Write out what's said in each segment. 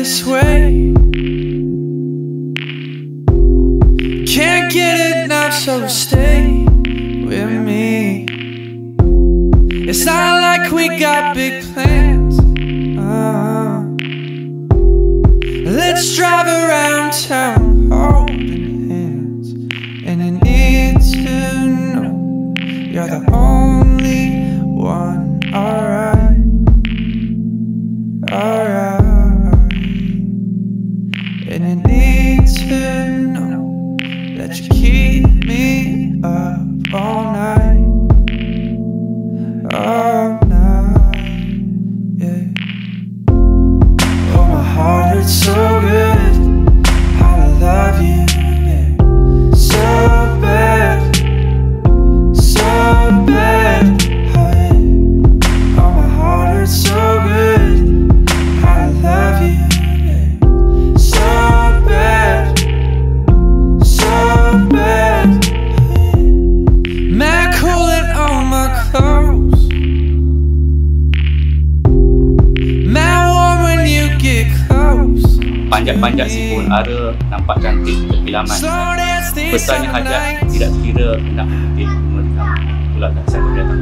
this way. Can't get enough, so stay with me. It's not like we got big plans. Uh, let's drive around town all night. Close. Panjat-panjat si pun ara nampak cantik di tepi laman. Slow dance these Besarnya summer hajat tidak kira nak mungkin mengekam. Itulah dah saya datang.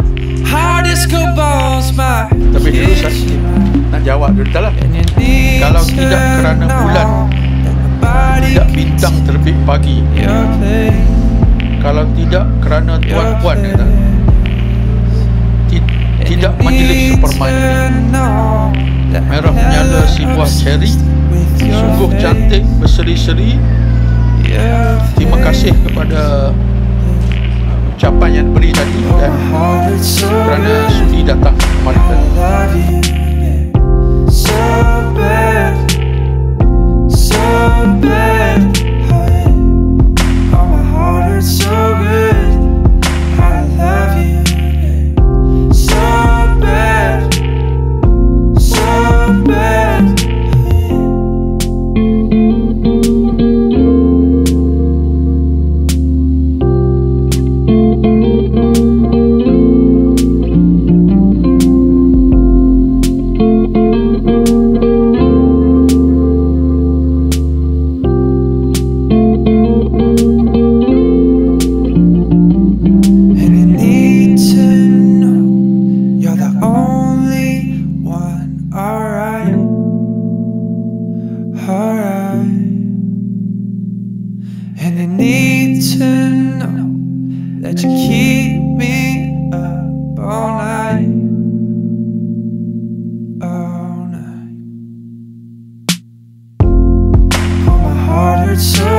Tapi dulu saya nak jawab dulu tak lah. Kalau tidak kerana bulan, Tidak bintang terbit pagi. Kalau tidak kerana tuan-puan kata, tidak majlis that Merah menyala si buah your Sungguh cantik, berseri-seri. Terima kasih kepada uh, ucapan yang diberi tadi. Dan kerana sudi datang kemari I tadi. to keep me up all night. All night. Oh, my heart hurts so.